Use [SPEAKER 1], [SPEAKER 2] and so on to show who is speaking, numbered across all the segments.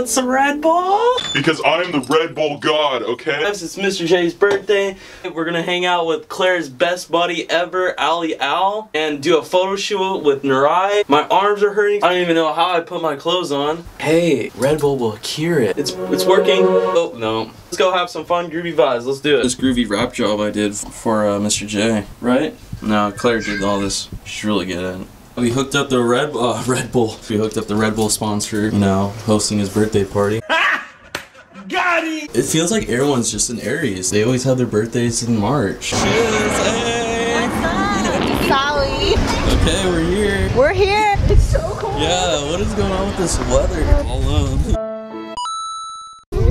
[SPEAKER 1] want some Red Bull?
[SPEAKER 2] Because I am the Red Bull God, okay?
[SPEAKER 1] Yes, it's Mr. J's birthday. We're gonna hang out with Claire's best buddy ever, Alliey Al, and do a photo shoot with Narai. My arms are hurting. I don't even know how I put my clothes on. Hey, Red Bull will cure it. It's it's working. Oh no. Let's go have some fun, groovy vibes. Let's do it.
[SPEAKER 3] This groovy rap job I did for uh, Mr. J.
[SPEAKER 1] Right?
[SPEAKER 3] No, Claire did all this. She's really good at it. We hooked up the Red uh, Red Bull. We hooked up the Red Bull sponsor, you know, hosting his birthday party.
[SPEAKER 1] Got it.
[SPEAKER 3] It feels like everyone's just an Aries. They always have their birthdays in March. Cheers, hey!
[SPEAKER 4] Sally.
[SPEAKER 3] Okay, we're here.
[SPEAKER 4] We're here. It's so cold.
[SPEAKER 3] Yeah, what is going on with this weather? All alone.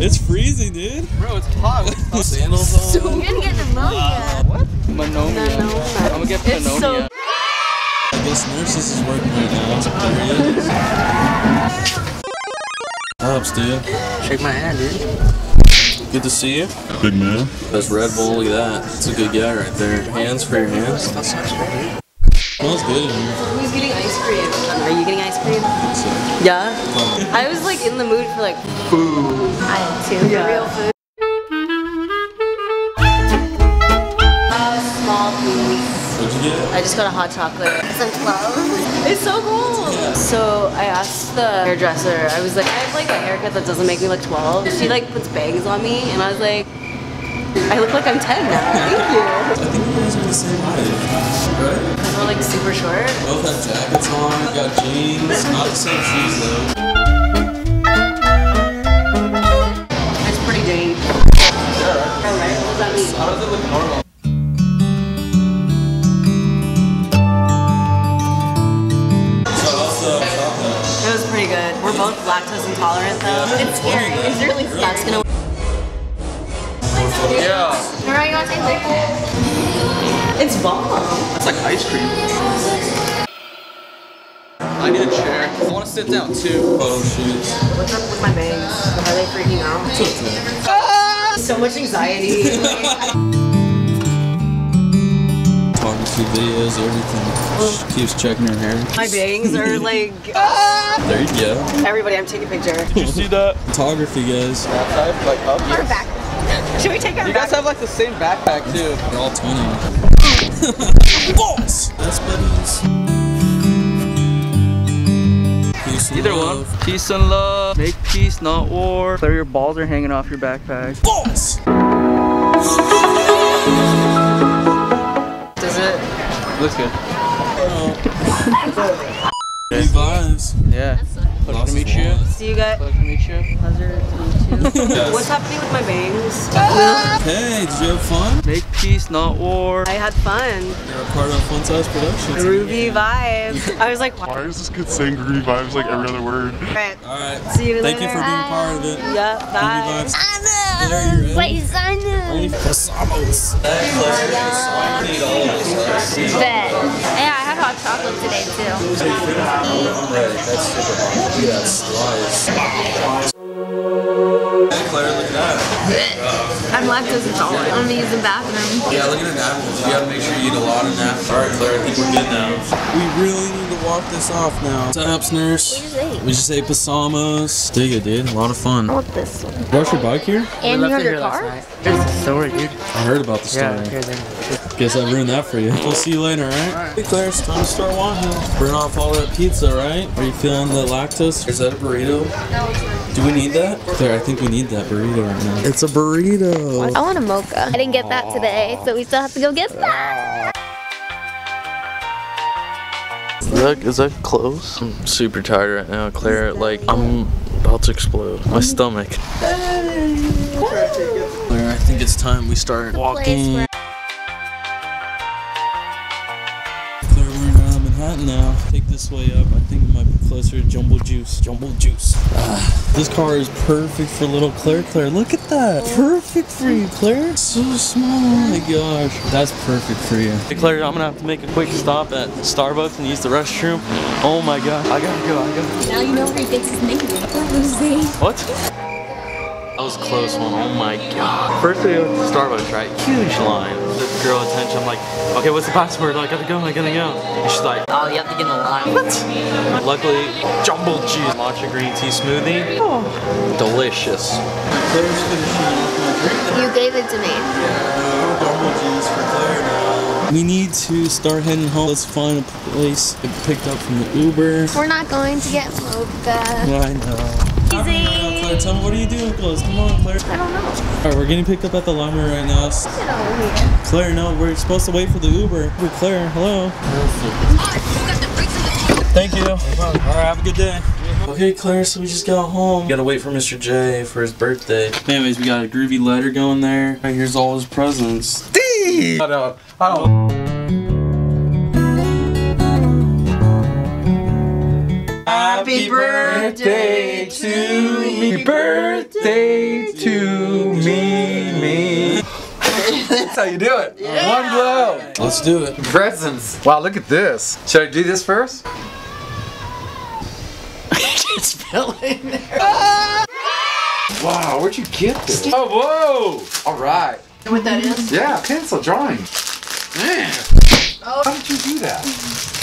[SPEAKER 3] It's freezing, dude.
[SPEAKER 5] Bro, it's hot.
[SPEAKER 3] Sandals on.
[SPEAKER 4] You're gonna get pneumonia. What?
[SPEAKER 5] Pneumonia. I'm gonna get pneumonia.
[SPEAKER 3] I guess nurses is working right now. There he is. Ups, dude.
[SPEAKER 5] Shake my hand, dude.
[SPEAKER 3] Good to see you.
[SPEAKER 2] Big man.
[SPEAKER 3] That's Red Bull, look at that. That's a good guy right there. Hands for your hands. Smells good in here.
[SPEAKER 4] Who's getting ice cream? Are you getting ice cream?
[SPEAKER 3] So,
[SPEAKER 4] Yeah. I was like in the mood for like food. I am too. Yeah. Real food. Just got a hot chocolate. Some clothes. It's so cool. So I asked the hairdresser. I was like, I have like a haircut that doesn't make me look 12. She like puts bangs on me, and I was like, I look like I'm 10 now. Thank you.
[SPEAKER 3] I think you guys are the same height, right?
[SPEAKER 4] Because we're like super short.
[SPEAKER 3] Both have jackets on, got jeans, not the same shoes though.
[SPEAKER 4] It's pretty dang. Alright, what does that mean?
[SPEAKER 3] How does it look normal?
[SPEAKER 4] It's scary. It's really That's gonna.
[SPEAKER 5] Yeah.
[SPEAKER 4] Where you want to take It's bomb.
[SPEAKER 5] That's like ice cream. I need a chair. I want to sit down too.
[SPEAKER 3] Oh, photo shoots.
[SPEAKER 4] What's up with my bangs? Are they freaking out? So much anxiety.
[SPEAKER 3] Photography videos, everything. She keeps checking her hair.
[SPEAKER 4] my bangs are like. Ah!
[SPEAKER 3] There you go.
[SPEAKER 4] Everybody, I'm taking a picture.
[SPEAKER 1] Did You see that?
[SPEAKER 3] Photography, guys.
[SPEAKER 5] Outside, like up.
[SPEAKER 4] Our back. Should we take our
[SPEAKER 5] You guys have like the same backpack too.
[SPEAKER 3] They're all 20. Balls! That's buddies. Peace and
[SPEAKER 5] Either one.
[SPEAKER 3] love.
[SPEAKER 5] Peace and love. Make peace, not war. Clear your balls are hanging off your backpack.
[SPEAKER 3] Balls!
[SPEAKER 5] Looks good.
[SPEAKER 3] Big vibes.
[SPEAKER 5] Yeah. Pleasure to meet you.
[SPEAKER 4] See you guys.
[SPEAKER 5] Pleasure to meet you.
[SPEAKER 4] Pleasure to meet you.
[SPEAKER 3] Yes.
[SPEAKER 4] What's happening with my bangs?
[SPEAKER 3] Hey, did you have fun?
[SPEAKER 5] Make peace, not war.
[SPEAKER 4] I had fun.
[SPEAKER 3] You're a part of Fun Size Productions.
[SPEAKER 4] Groovy vibes. I was like,
[SPEAKER 2] Why is this kid saying groovy vibes like every other word?
[SPEAKER 4] Alright.
[SPEAKER 3] Alright.
[SPEAKER 4] See you
[SPEAKER 3] Thank
[SPEAKER 4] later.
[SPEAKER 3] Thank you for being part of it.
[SPEAKER 4] Yeah,
[SPEAKER 3] Groovy
[SPEAKER 4] bye.
[SPEAKER 3] vibes.
[SPEAKER 6] Anna!
[SPEAKER 3] There you're in.
[SPEAKER 6] Paisano!
[SPEAKER 3] Pasamos.
[SPEAKER 6] Bet. Yeah, I had hot chocolate today too.
[SPEAKER 3] I'm ready. That's super hot. Look at that slice. Hey Claire, look at that.
[SPEAKER 6] I'm lactose intolerant. I'm gonna use the bathroom.
[SPEAKER 3] Yeah, look at the napkins. You gotta make sure you eat a lot of napkins. Alright Claire, I think we're good now. We really need to walk this off now. Taps, nurse.
[SPEAKER 6] just ate?
[SPEAKER 3] We just ate Pasamos. Dig it, dude. A lot of fun.
[SPEAKER 6] I want this one.
[SPEAKER 3] Brought your bike here?
[SPEAKER 6] And you have your car?
[SPEAKER 5] Here's the story, dude.
[SPEAKER 3] I heard about the story. Guess I ruined that for you. We'll see you later, alright? Hey Claire, it's time to start walking. Burn off all that pizza, right? Are you feeling the lactose? Is that a burrito? Do we need that? Claire, I think we need that burrito right now. It's a burrito.
[SPEAKER 6] I want a mocha. I didn't get that today, so we still have to go get that.
[SPEAKER 5] Is that, is that close? I'm super tired right now, Claire. Like, I'm about to explode. My stomach.
[SPEAKER 3] Claire, I think it's time we start walking. Now. Take this way up. I think it might be closer to Jamba Juice. Jamba Juice. Ah, this car is perfect for little Claire. Claire, look at that. Perfect for you, Claire. So small. Oh my gosh. That's perfect for you.
[SPEAKER 1] Hey Claire, I'm gonna have to make a quick stop at Starbucks and use the restroom. Oh my god, I gotta go, I gotta go.
[SPEAKER 6] Now you know where he gets his nickname. Lucy.
[SPEAKER 1] What?
[SPEAKER 5] That was a close one. Oh my god. First we went to Starbucks, right? Huge line. The girl attention. I'm like, okay, what's the password? I gotta go. I gotta go. And she's like,
[SPEAKER 7] Oh, you have to get in the line.
[SPEAKER 5] what? Luckily, Jamba Juice matcha green tea smoothie. Oh, delicious.
[SPEAKER 3] Claire's finishing off my drink.
[SPEAKER 6] You gave it to me.
[SPEAKER 3] Jamba Juice for Claire now. We need to start heading home. Let's find a place to get picked up from the Uber.
[SPEAKER 6] We're not going to get mocha.
[SPEAKER 3] I know.
[SPEAKER 6] Easy.
[SPEAKER 3] Claire, tell me what are you doing, close? Come on, Claire.
[SPEAKER 6] I don't know.
[SPEAKER 3] All right, we're getting picked up at the library right now.
[SPEAKER 6] Get over here.
[SPEAKER 3] Claire, no, we're supposed to wait for the Uber. Uber, Claire, hello. Thank you. All right, have a good day. Okay, Claire, so we just got home. Gotta wait for Mr. J for his birthday. Anyways, we got a groovy letter going there. Right, here's all his presents.
[SPEAKER 8] I don't. I don't.
[SPEAKER 3] Happy birthday to me.
[SPEAKER 8] Birthday to me, me. That's how you do it. One blow.
[SPEAKER 3] Let's do it.
[SPEAKER 8] Presents. Wow, look at this. Should I do this first? Wow, where'd you get this? Oh, whoa! All right.
[SPEAKER 9] know what that is?
[SPEAKER 8] Yeah, pencil drawing. Man. How did you do that?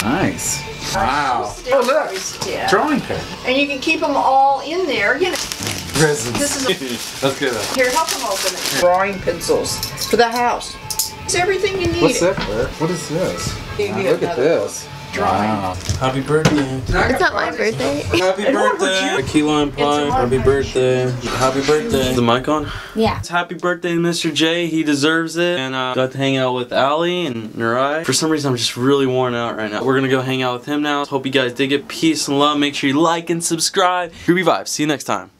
[SPEAKER 8] Nice. Wow. Oh, look. Drawing pen.
[SPEAKER 9] And you can keep them all in there. You know,
[SPEAKER 8] Presents.
[SPEAKER 9] this is
[SPEAKER 8] Let's get that.
[SPEAKER 9] here. Help them open it. Drawing pencils for the house. It's everything you need.
[SPEAKER 8] What's that, Claire? What is this? Wow, look at
[SPEAKER 9] another
[SPEAKER 8] this.
[SPEAKER 9] Drawing.
[SPEAKER 8] Wow.
[SPEAKER 3] Happy birthday.
[SPEAKER 6] It's not my birthday.
[SPEAKER 3] Happy birthday. Key lime pie. Happy birthday. Happy birthday. Is the mic on?
[SPEAKER 6] Yeah.
[SPEAKER 1] It's happy birthday to Mr. J. He deserves it. And uh, got to hang out with Alliey and Nurai. For some reason, I'm just really worn out right now. We're gonna go hang out with him now. Hope you guys dig it. Peace and love. Make sure you like and subscribe. Groovy vibes. See you next time.